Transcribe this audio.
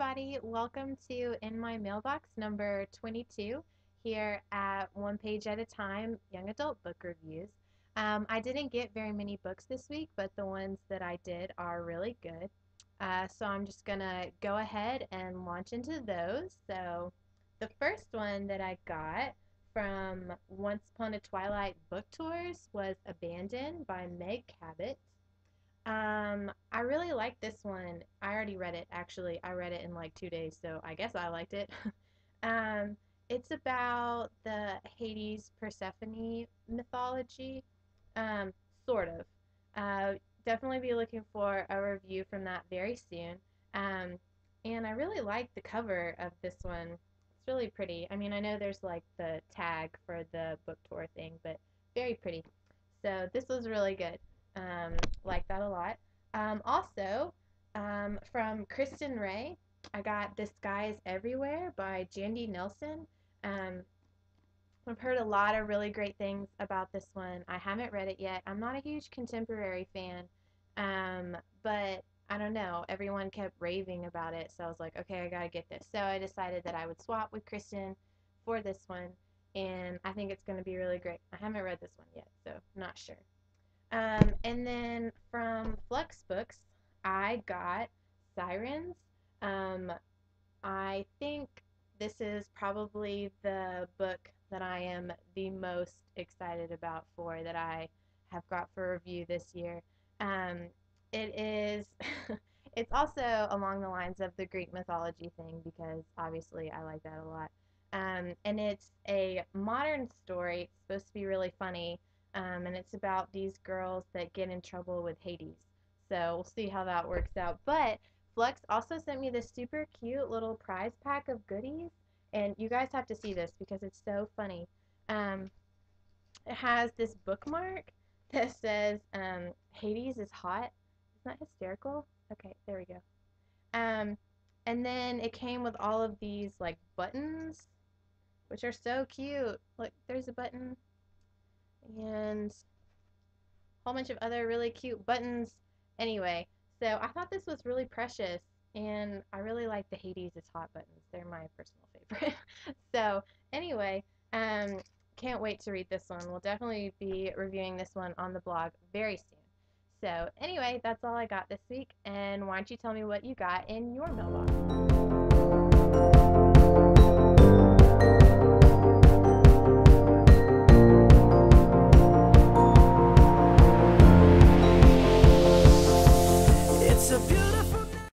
everybody, welcome to In My Mailbox number 22 here at One Page at a Time Young Adult Book Reviews. Um, I didn't get very many books this week, but the ones that I did are really good. Uh, so I'm just going to go ahead and launch into those. So the first one that I got from Once Upon a Twilight Book Tours was Abandoned by Meg Cabot. Um, I really like this one. I already read it, actually. I read it in like two days, so I guess I liked it. um, it's about the Hades Persephone mythology, um, sort of. Uh, definitely be looking for a review from that very soon. Um, and I really like the cover of this one. It's really pretty. I mean, I know there's like the tag for the book tour thing, but very pretty. So this was really good. Um, like that a lot. Um, also, um, from Kristen Ray, I got The Sky is Everywhere by Jandy Nelson. Um, I've heard a lot of really great things about this one. I haven't read it yet. I'm not a huge contemporary fan, um, but I don't know. Everyone kept raving about it, so I was like, okay, I gotta get this. So I decided that I would swap with Kristen for this one, and I think it's gonna be really great. I haven't read this one yet, so not sure. Um, and then from Flux Books, I got Sirenz. Um, I think this is probably the book that I am the most excited about for that I have got for review this year. Um, it is, it's also along the lines of the Greek mythology thing because obviously I like that a lot. Um, and it's a modern story. It's supposed to be really funny um, and it's about these girls that get in trouble with Hades. So we'll see how that works out. But Flux also sent me this super cute little prize pack of goodies, and you guys have to see this because it's so funny. Um, it has this bookmark that says um, Hades is hot. Isn't that hysterical? Okay, there we go. Um, and then it came with all of these like buttons, which are so cute. Look, there's a button and a whole bunch of other really cute buttons. Anyway, so I thought this was really precious, and I really like the Hades is Hot buttons. They're my personal favorite. so anyway, um, can't wait to read this one. We'll definitely be reviewing this one on the blog very soon. So anyway, that's all I got this week, and why don't you tell me what you got in your mailbox?